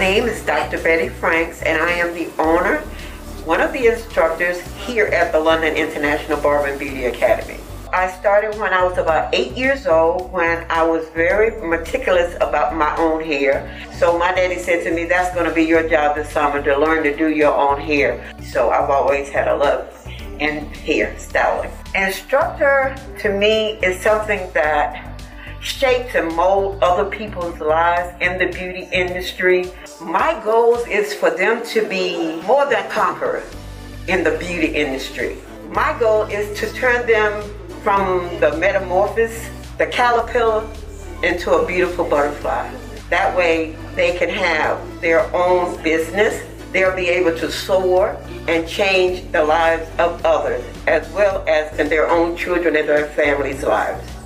name is Dr. Betty Franks, and I am the owner, one of the instructors here at the London International Barber and Beauty Academy. I started when I was about eight years old when I was very meticulous about my own hair. So my daddy said to me, that's going to be your job this summer to learn to do your own hair. So I've always had a love in hair styling. Instructor to me is something that shapes and mold other people's lives in the beauty industry. My goals is for them to be more than conquerors in the beauty industry. My goal is to turn them from the metamorphosis, the caterpillar, into a beautiful butterfly. That way they can have their own business. They'll be able to soar and change the lives of others as well as in their own children and their families' lives.